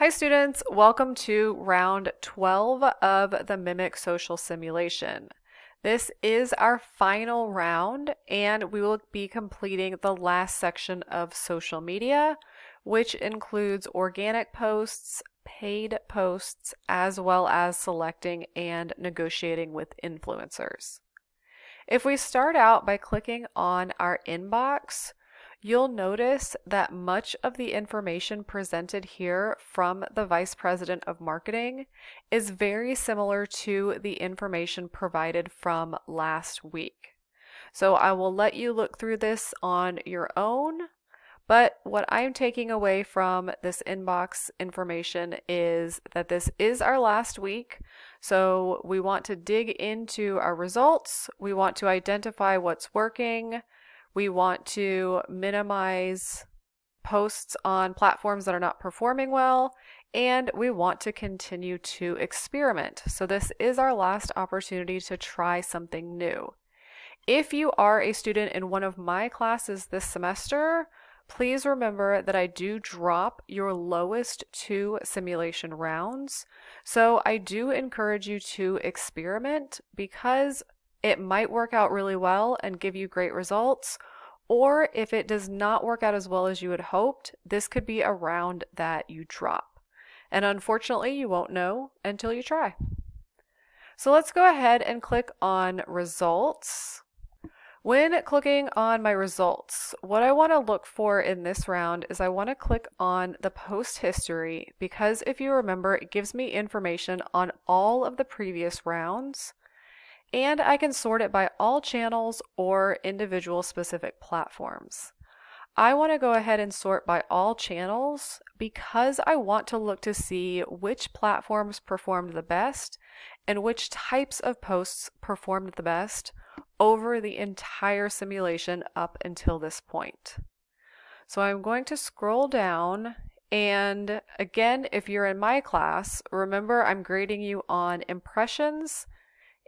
Hi students, welcome to round 12 of the Mimic Social Simulation. This is our final round and we will be completing the last section of social media, which includes organic posts, paid posts, as well as selecting and negotiating with influencers. If we start out by clicking on our inbox, you'll notice that much of the information presented here from the Vice President of Marketing is very similar to the information provided from last week. So I will let you look through this on your own, but what I'm taking away from this inbox information is that this is our last week. So we want to dig into our results. We want to identify what's working we want to minimize posts on platforms that are not performing well, and we want to continue to experiment. So, this is our last opportunity to try something new. If you are a student in one of my classes this semester, please remember that I do drop your lowest two simulation rounds. So, I do encourage you to experiment because it might work out really well and give you great results. Or if it does not work out as well as you had hoped, this could be a round that you drop. And unfortunately, you won't know until you try. So let's go ahead and click on results. When clicking on my results, what I want to look for in this round is I want to click on the post history because if you remember, it gives me information on all of the previous rounds and I can sort it by all channels or individual specific platforms. I want to go ahead and sort by all channels because I want to look to see which platforms performed the best and which types of posts performed the best over the entire simulation up until this point. So I'm going to scroll down and again, if you're in my class, remember I'm grading you on impressions,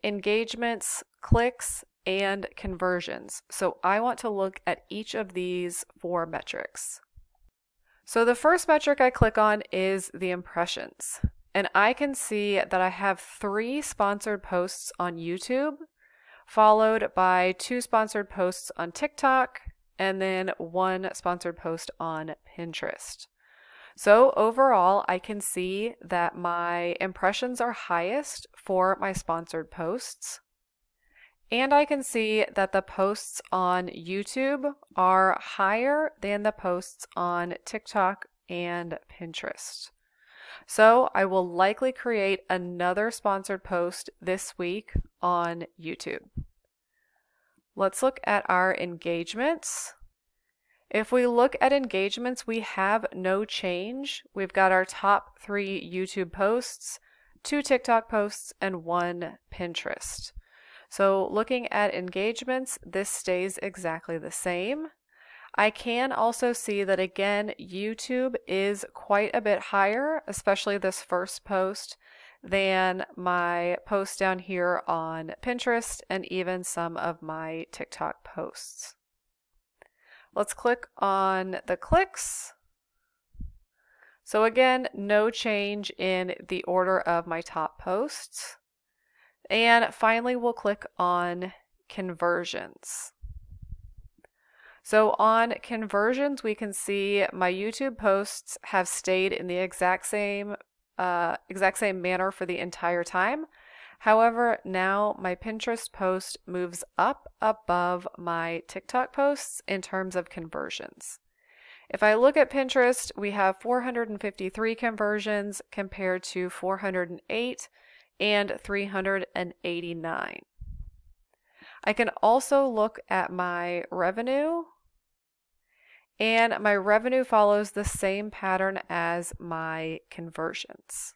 engagements, clicks, and conversions. So I want to look at each of these four metrics. So the first metric I click on is the impressions. And I can see that I have three sponsored posts on YouTube, followed by two sponsored posts on TikTok, and then one sponsored post on Pinterest. So overall, I can see that my impressions are highest for my sponsored posts. And I can see that the posts on YouTube are higher than the posts on TikTok and Pinterest. So I will likely create another sponsored post this week on YouTube. Let's look at our engagements. If we look at engagements, we have no change. We've got our top three YouTube posts, two TikTok posts, and one Pinterest. So looking at engagements, this stays exactly the same. I can also see that again, YouTube is quite a bit higher, especially this first post, than my post down here on Pinterest and even some of my TikTok posts. Let's click on the clicks. So again, no change in the order of my top posts. And finally, we'll click on conversions. So on conversions, we can see my YouTube posts have stayed in the exact same uh, exact same manner for the entire time. However, now my Pinterest post moves up above my TikTok posts in terms of conversions. If I look at Pinterest, we have 453 conversions compared to 408 and 389. I can also look at my revenue, and my revenue follows the same pattern as my conversions.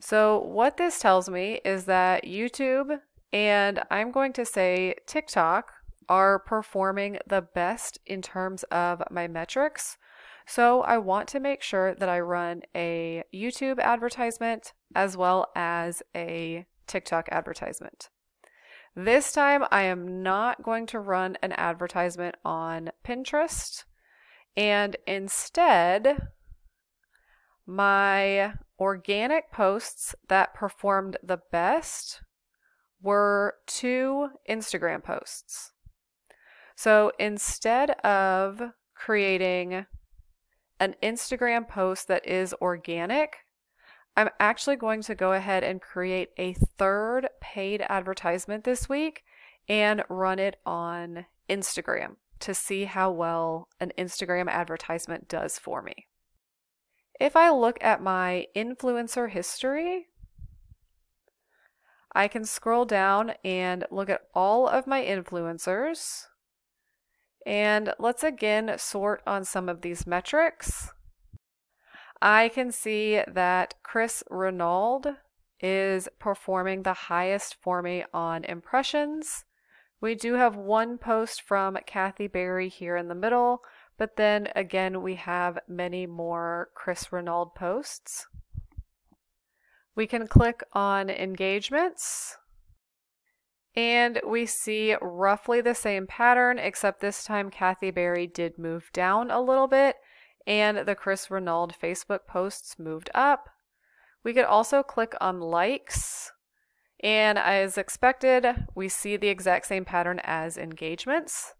So, what this tells me is that YouTube and I'm going to say TikTok are performing the best in terms of my metrics. So, I want to make sure that I run a YouTube advertisement as well as a TikTok advertisement. This time, I am not going to run an advertisement on Pinterest, and instead, my organic posts that performed the best were two Instagram posts. So instead of creating an Instagram post that is organic, I'm actually going to go ahead and create a third paid advertisement this week and run it on Instagram to see how well an Instagram advertisement does for me. If I look at my influencer history, I can scroll down and look at all of my influencers. And let's again sort on some of these metrics. I can see that Chris Renauld is performing the highest for me on impressions. We do have one post from Kathy Berry here in the middle, but then again, we have many more Chris Renauld posts. We can click on engagements and we see roughly the same pattern, except this time Kathy Berry did move down a little bit and the Chris Renauld Facebook posts moved up. We could also click on likes and as expected, we see the exact same pattern as engagements.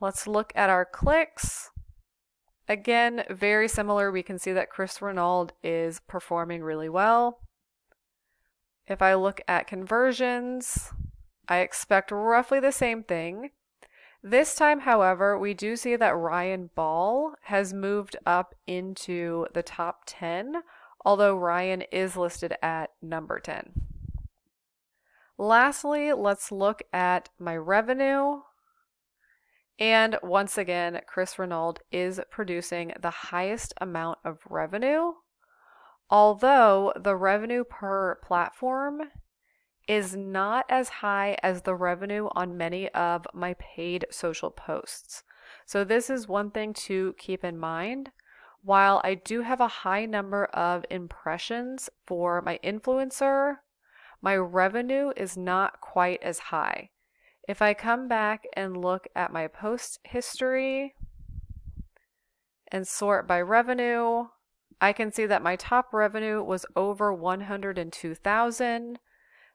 Let's look at our clicks. Again, very similar. We can see that Chris Renauld is performing really well. If I look at conversions, I expect roughly the same thing. This time, however, we do see that Ryan Ball has moved up into the top 10, although Ryan is listed at number 10. Lastly, let's look at my revenue. And once again, Chris Renauld is producing the highest amount of revenue, although the revenue per platform is not as high as the revenue on many of my paid social posts. So, this is one thing to keep in mind. While I do have a high number of impressions for my influencer, my revenue is not quite as high. If I come back and look at my post history and sort by revenue, I can see that my top revenue was over 102,000.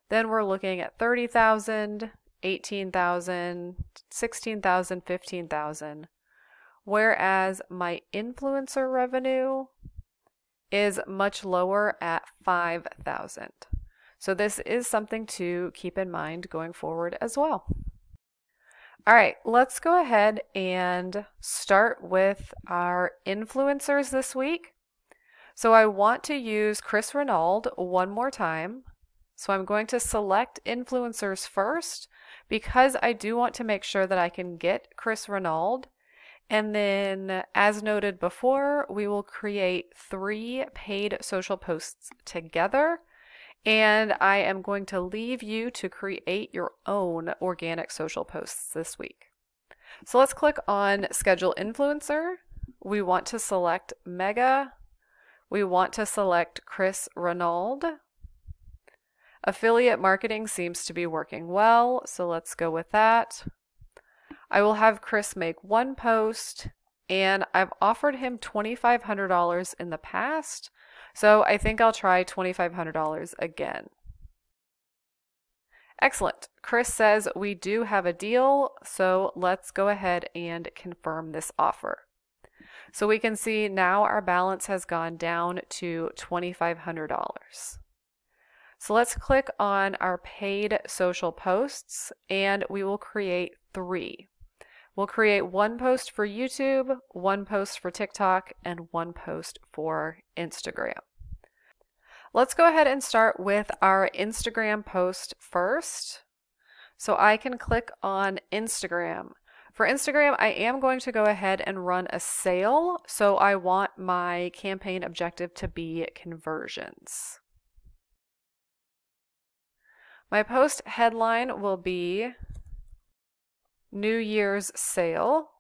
Then we're looking at 30,000, 18,000, 16,000, 15,000. Whereas my influencer revenue is much lower at 5,000. So this is something to keep in mind going forward as well. All right, let's go ahead and start with our influencers this week. So I want to use Chris Renauld one more time. So I'm going to select influencers first because I do want to make sure that I can get Chris Renauld. And then, as noted before, we will create three paid social posts together and I am going to leave you to create your own organic social posts this week. So let's click on Schedule Influencer. We want to select Mega. We want to select Chris Renauld. Affiliate marketing seems to be working well, so let's go with that. I will have Chris make one post, and I've offered him $2,500 in the past, so I think I'll try $2,500 again. Excellent. Chris says we do have a deal, so let's go ahead and confirm this offer. So we can see now our balance has gone down to $2,500. So let's click on our paid social posts and we will create three. We'll create one post for YouTube, one post for TikTok, and one post for Instagram. Let's go ahead and start with our Instagram post first. So I can click on Instagram. For Instagram, I am going to go ahead and run a sale. So I want my campaign objective to be conversions. My post headline will be New Year's Sale.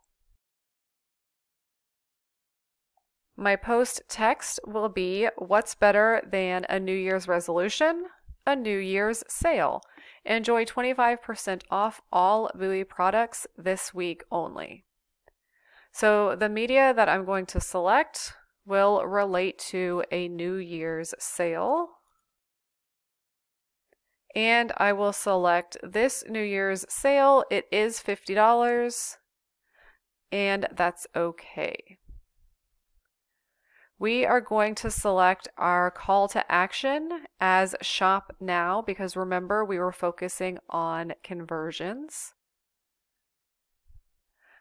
My post text will be What's better than a New Year's resolution? A New Year's sale. Enjoy 25% off all Buhi products this week only. So, the media that I'm going to select will relate to a New Year's sale. And I will select this New Year's sale. It is $50 and that's okay. We are going to select our call to action as shop now because remember we were focusing on conversions.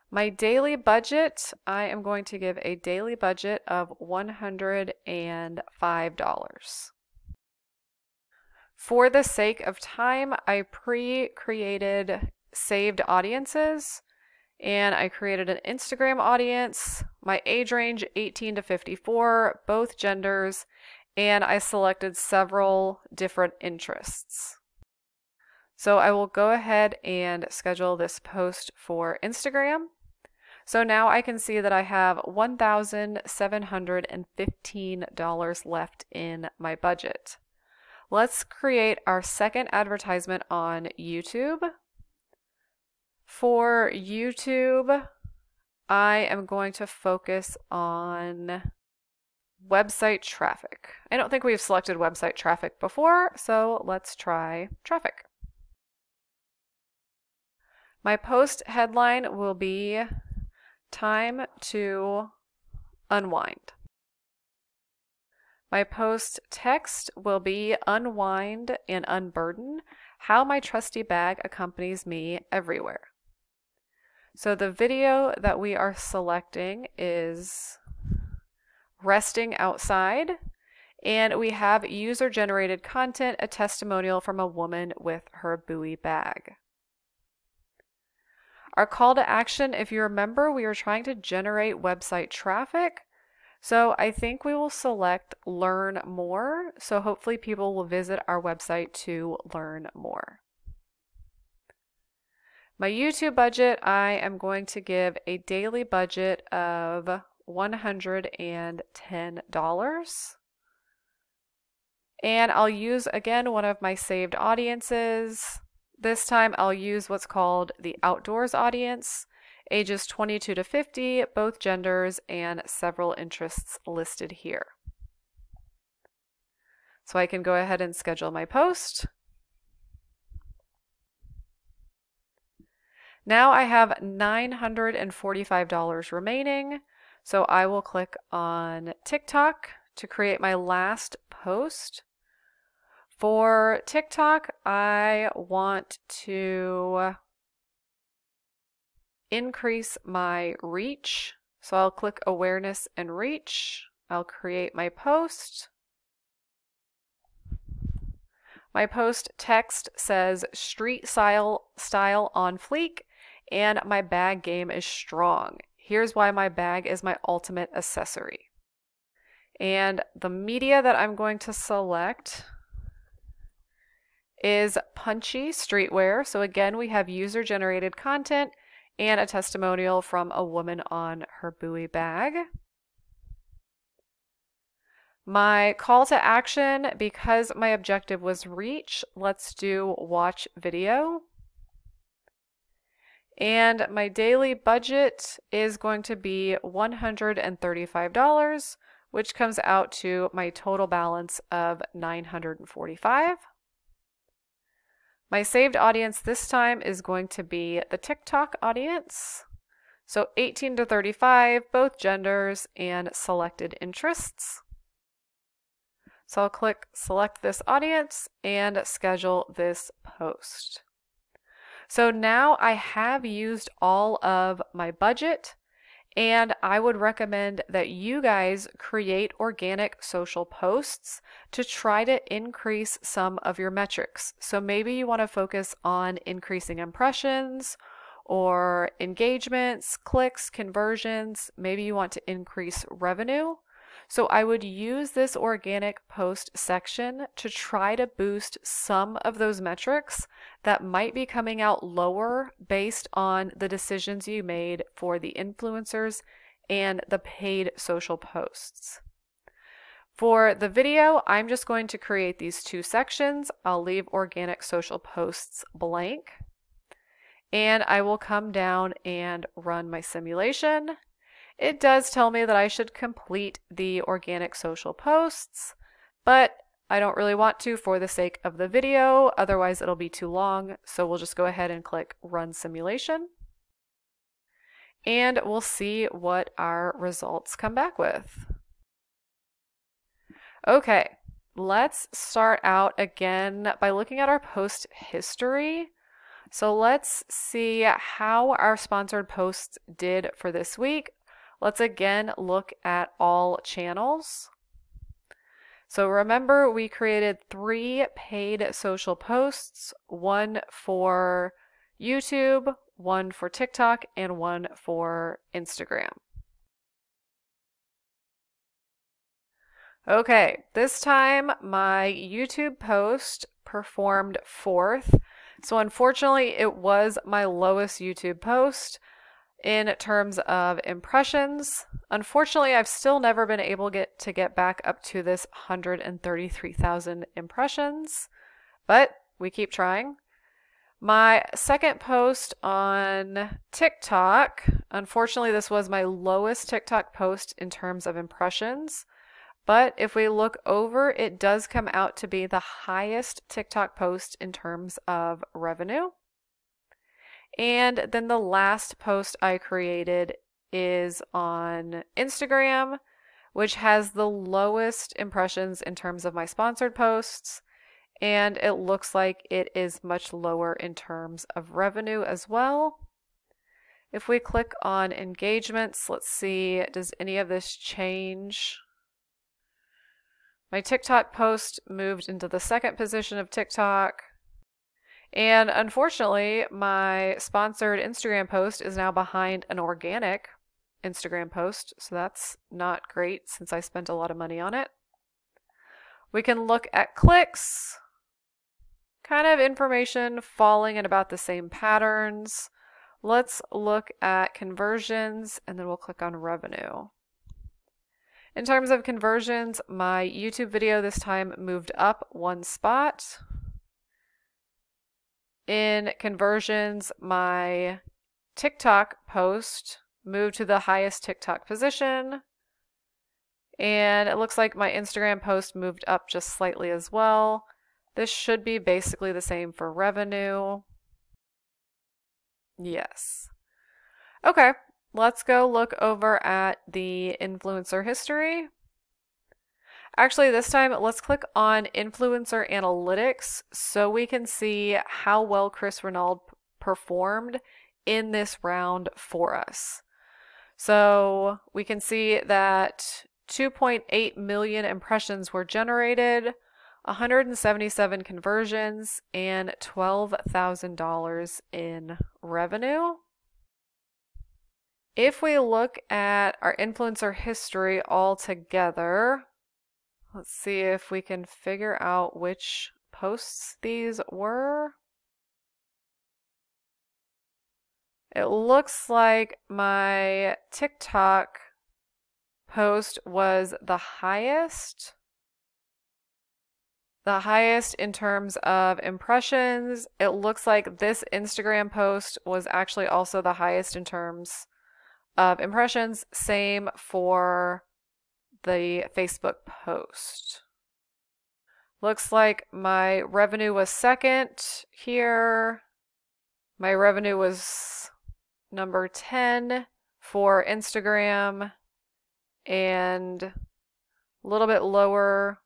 My daily budget, I am going to give a daily budget of $105. For the sake of time, I pre-created saved audiences and I created an Instagram audience, my age range 18 to 54, both genders, and I selected several different interests. So I will go ahead and schedule this post for Instagram. So now I can see that I have $1,715 left in my budget. Let's create our second advertisement on YouTube. For YouTube, I am going to focus on website traffic. I don't think we've selected website traffic before, so let's try traffic. My post headline will be Time to Unwind. My post text will be Unwind and Unburden How My Trusty Bag Accompanies Me Everywhere. So the video that we are selecting is Resting Outside. And we have user generated content, a testimonial from a woman with her Buhi bag. Our call to action, if you remember, we are trying to generate website traffic. So I think we will select learn more. So hopefully people will visit our website to learn more. My YouTube budget, I am going to give a daily budget of $110. And I'll use again one of my saved audiences. This time I'll use what's called the outdoors audience, ages 22 to 50, both genders, and several interests listed here. So I can go ahead and schedule my post. Now I have $945 remaining. So I will click on TikTok to create my last post. For TikTok, I want to increase my reach. So I'll click awareness and reach. I'll create my post. My post text says street style style on fleek and my bag game is strong. Here's why my bag is my ultimate accessory. And the media that I'm going to select is Punchy Streetwear. So again, we have user generated content and a testimonial from a woman on her Buhi bag. My call to action, because my objective was reach, let's do watch video. And my daily budget is going to be $135, which comes out to my total balance of 945. My saved audience this time is going to be the TikTok audience. So 18 to 35, both genders and selected interests. So I'll click select this audience and schedule this post. So now I have used all of my budget and I would recommend that you guys create organic social posts to try to increase some of your metrics. So maybe you want to focus on increasing impressions or engagements, clicks, conversions. Maybe you want to increase revenue. So I would use this organic post section to try to boost some of those metrics that might be coming out lower based on the decisions you made for the influencers and the paid social posts. For the video, I'm just going to create these two sections. I'll leave organic social posts blank. And I will come down and run my simulation It does tell me that I should complete the organic social posts, but I don't really want to for the sake of the video, otherwise it'll be too long. So we'll just go ahead and click run simulation. And we'll see what our results come back with. Okay, let's start out again by looking at our post history. So let's see how our sponsored posts did for this week. Let's again look at all channels. So remember, we created three paid social posts one for YouTube, one for TikTok, and one for Instagram. Okay, this time my YouTube post performed fourth. So unfortunately, it was my lowest YouTube post in terms of impressions. Unfortunately, I've still never been able get to get back up to this 133,000 impressions, but we keep trying. My second post on TikTok, unfortunately, this was my lowest TikTok post in terms of impressions. But if we look over, it does come out to be the highest TikTok post in terms of revenue. And then the last post I created is on Instagram, which has the lowest impressions in terms of my sponsored posts. And it looks like it is much lower in terms of revenue as well. If we click on engagements, let's see, does any of this change? My TikTok post moved into the second position of TikTok. And unfortunately, my sponsored Instagram post is now behind an organic Instagram post, so that's not great since I spent a lot of money on it. We can look at clicks, kind of information falling in about the same patterns. Let's look at conversions and then we'll click on revenue. In terms of conversions, my YouTube video this time moved up one spot. In conversions, my TikTok post moved to the highest TikTok position. And it looks like my Instagram post moved up just slightly as well. This should be basically the same for revenue. Yes. Okay, let's go look over at the influencer history. Actually, this time let's click on Influencer Analytics so we can see how well Chris Renaud performed in this round for us. So we can see that 2.8 million impressions were generated, 177 conversions, and $12,000 in revenue. If we look at our influencer history all together, let's see if we can figure out which posts these were. It looks like my TikTok post was the highest. The highest in terms of impressions. It looks like this Instagram post was actually also the highest in terms of impressions. Same for the Facebook post. Looks like my revenue was second here. My revenue was number 10 for Instagram and a little bit lower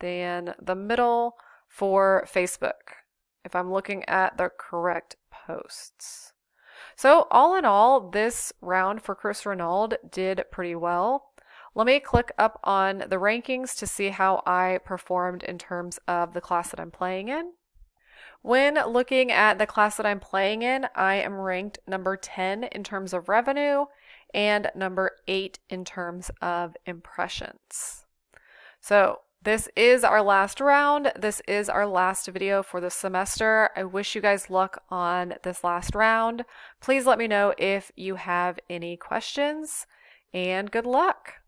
than the middle for Facebook, if I'm looking at the correct posts. So all in all, this round for Chris Renaud did pretty well. Let me click up on the rankings to see how I performed in terms of the class that I'm playing in. When looking at the class that I'm playing in, I am ranked number 10 in terms of revenue and number 8 in terms of impressions. So this is our last round. This is our last video for the semester. I wish you guys luck on this last round. Please let me know if you have any questions and good luck.